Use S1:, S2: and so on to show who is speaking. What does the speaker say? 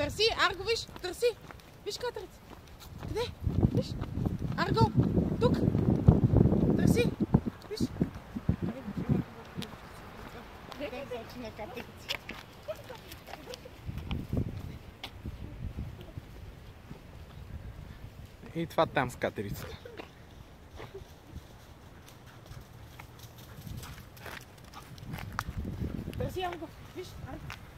S1: Търси, Арго, виж, търси. Виж катерец. Къде? Виж. Арго, тук. Търси. Виж. Къде на катерица.
S2: И това там с катерицата.
S1: Търси, Арго. Виж, Арго.